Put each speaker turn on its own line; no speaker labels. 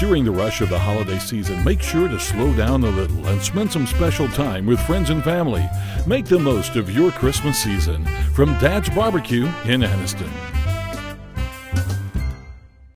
During the rush of the holiday season, make sure to slow down a little and spend some special time with friends and family. Make the most of your Christmas season from Dad's Barbecue in Anniston.